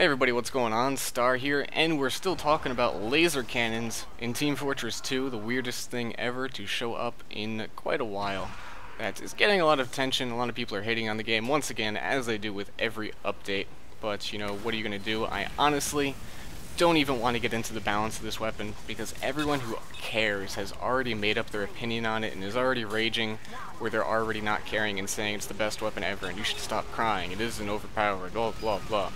Hey everybody, what's going on? Star here, and we're still talking about laser cannons in Team Fortress 2, the weirdest thing ever to show up in quite a while. That is getting a lot of attention, a lot of people are hating on the game, once again, as they do with every update. But, you know, what are you going to do? I honestly don't even want to get into the balance of this weapon, because everyone who cares has already made up their opinion on it and is already raging where they're already not caring and saying it's the best weapon ever and you should stop crying, it isn't overpowered, blah blah blah.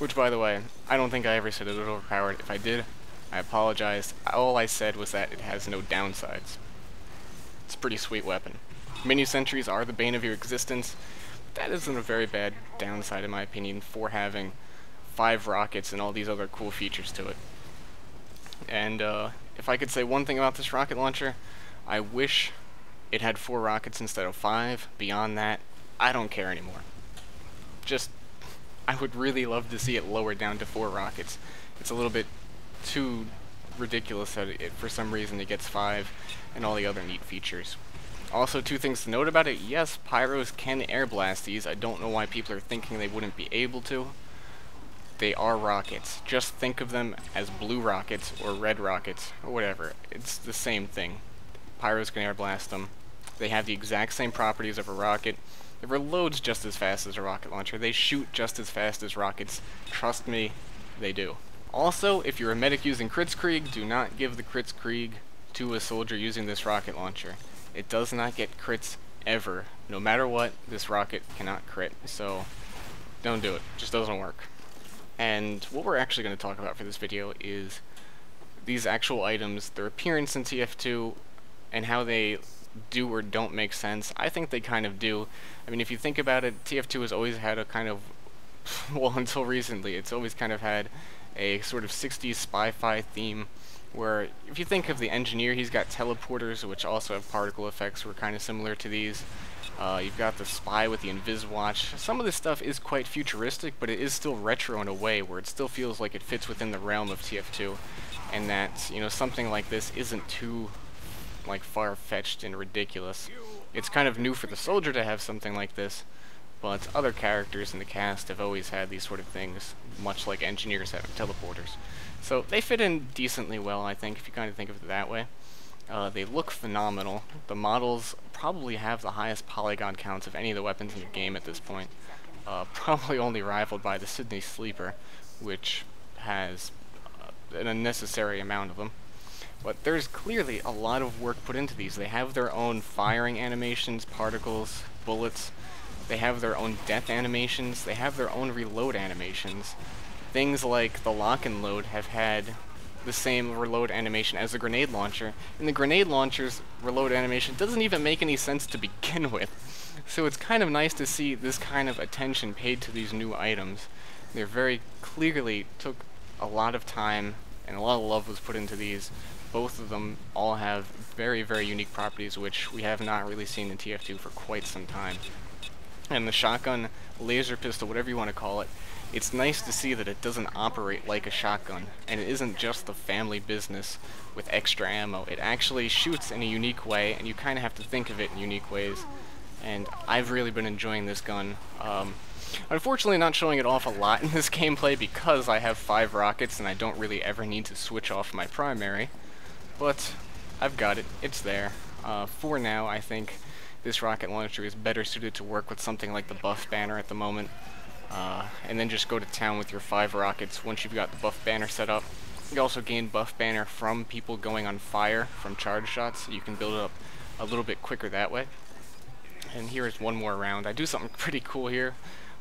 Which, by the way, I don't think I ever said it was overpowered. If I did, I apologize. All I said was that it has no downsides. It's a pretty sweet weapon. Mini sentries are the bane of your existence. But that isn't a very bad downside, in my opinion, for having five rockets and all these other cool features to it. And uh, if I could say one thing about this rocket launcher, I wish it had four rockets instead of five. Beyond that, I don't care anymore. Just I would really love to see it lowered down to four rockets. It's a little bit too ridiculous that it, for some reason it gets five and all the other neat features. Also, two things to note about it. Yes, Pyros can air blast these. I don't know why people are thinking they wouldn't be able to. They are rockets. Just think of them as blue rockets or red rockets or whatever. It's the same thing. Pyros can air blast them. They have the exact same properties of a rocket. It reloads just as fast as a rocket launcher. They shoot just as fast as rockets. Trust me, they do. Also, if you're a medic using Kritzkrieg, do not give the Kritzkrieg to a soldier using this rocket launcher. It does not get crits ever. No matter what, this rocket cannot crit. So, don't do it. It just doesn't work. And what we're actually going to talk about for this video is these actual items, their appearance in TF2, and how they do or don't make sense. I think they kind of do. I mean, if you think about it, TF2 has always had a kind of, well, until recently, it's always kind of had a sort of 60s spy-fi theme where if you think of the engineer, he's got teleporters, which also have particle effects, were kind of similar to these. Uh, you've got the spy with the Inviswatch. Some of this stuff is quite futuristic, but it is still retro in a way, where it still feels like it fits within the realm of TF2, and that, you know, something like this isn't too like far-fetched and ridiculous. It's kind of new for the soldier to have something like this, but other characters in the cast have always had these sort of things, much like engineers have teleporters. So they fit in decently well, I think, if you kind of think of it that way. Uh, they look phenomenal. The models probably have the highest polygon counts of any of the weapons in the game at this point. Uh, probably only rivaled by the Sydney Sleeper, which has uh, an unnecessary amount of them. But there's clearly a lot of work put into these. They have their own firing animations, particles, bullets. They have their own death animations. They have their own reload animations. Things like the lock and load have had the same reload animation as the grenade launcher, and the grenade launcher's reload animation doesn't even make any sense to begin with. So it's kind of nice to see this kind of attention paid to these new items. They very clearly took a lot of time and a lot of love was put into these both of them all have very, very unique properties which we have not really seen in TF2 for quite some time. And the shotgun, laser pistol, whatever you want to call it, it's nice to see that it doesn't operate like a shotgun, and it isn't just the family business with extra ammo. It actually shoots in a unique way, and you kind of have to think of it in unique ways. And I've really been enjoying this gun. Um, unfortunately not showing it off a lot in this gameplay because I have five rockets and I don't really ever need to switch off my primary. But I've got it. It's there. Uh, for now, I think this rocket launcher is better suited to work with something like the buff banner at the moment. Uh, and then just go to town with your five rockets once you've got the buff banner set up. You also gain buff banner from people going on fire from charge shots. So you can build it up a little bit quicker that way. And here is one more round. I do something pretty cool here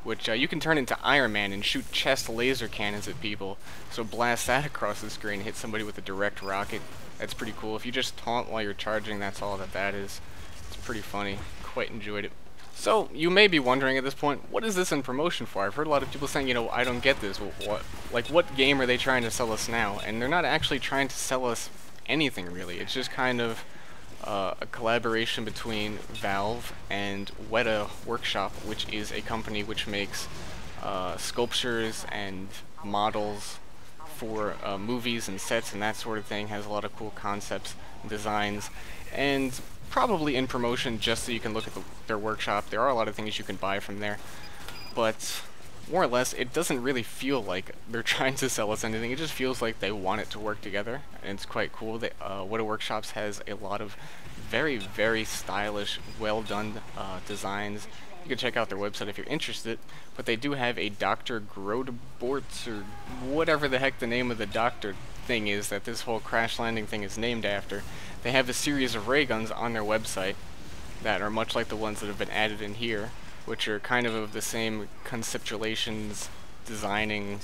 which uh, you can turn into Iron Man and shoot chest laser cannons at people. So blast that across the screen, hit somebody with a direct rocket. That's pretty cool. If you just taunt while you're charging, that's all that that is. It's pretty funny. Quite enjoyed it. So, you may be wondering at this point, what is this in promotion for? I've heard a lot of people saying, you know, I don't get this. What, like, what game are they trying to sell us now? And they're not actually trying to sell us anything, really. It's just kind of uh, a collaboration between Valve and Weta Workshop, which is a company which makes uh, sculptures and models for uh, movies and sets and that sort of thing. Has a lot of cool concepts, and designs, and probably in promotion just so you can look at the, their workshop. There are a lot of things you can buy from there, but more or less, it doesn't really feel like they're trying to sell us anything. It just feels like they want it to work together, and it's quite cool. That uh, Workshops has a lot of very, very stylish, well-done uh, designs. You can check out their website if you're interested, but they do have a Dr. Grordbort's, or whatever the heck the name of the doctor thing is that this whole crash landing thing is named after. They have a series of ray guns on their website that are much like the ones that have been added in here which are kind of of the same conceptualizations, designing.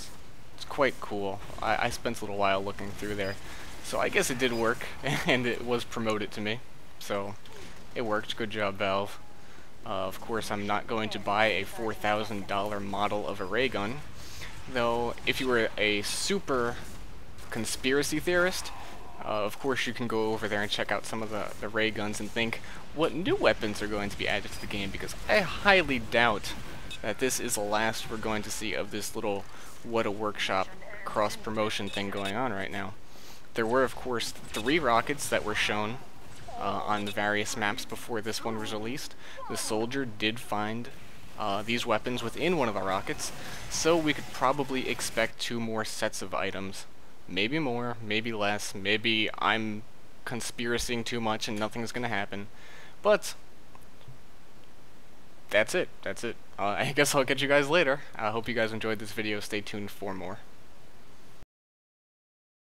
It's quite cool. I, I spent a little while looking through there. So I guess it did work, and it was promoted to me. So it worked. Good job, Valve. Uh, of course, I'm not going to buy a $4,000 model of a ray gun. Though, if you were a super conspiracy theorist, uh, of course, you can go over there and check out some of the, the ray guns and think what new weapons are going to be added to the game, because I highly doubt that this is the last we're going to see of this little Weta Workshop cross-promotion thing going on right now. There were, of course, three rockets that were shown uh, on the various maps before this one was released. The soldier did find uh, these weapons within one of the rockets, so we could probably expect two more sets of items Maybe more, maybe less, maybe I'm conspiracying too much and nothing's gonna happen. But, that's it, that's it. Uh, I guess I'll catch you guys later. I hope you guys enjoyed this video, stay tuned for more.